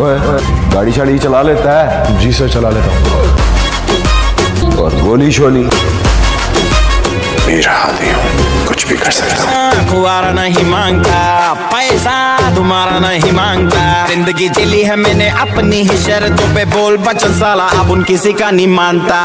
ओए, गाड़ी शाड़ी चला लेता है। जी सर चला लेता हूँ। और गोली शोली। मेरा हाथी हूँ। कुछ भी कर सकता कुआरा नहीं माँगता पैसा तुम्हारा नहीं माँगता। ज़िंदगी जिली है मैंने अपनी ही शर्तों पे बोल बचन साला अब उन किसी का नहीं मानता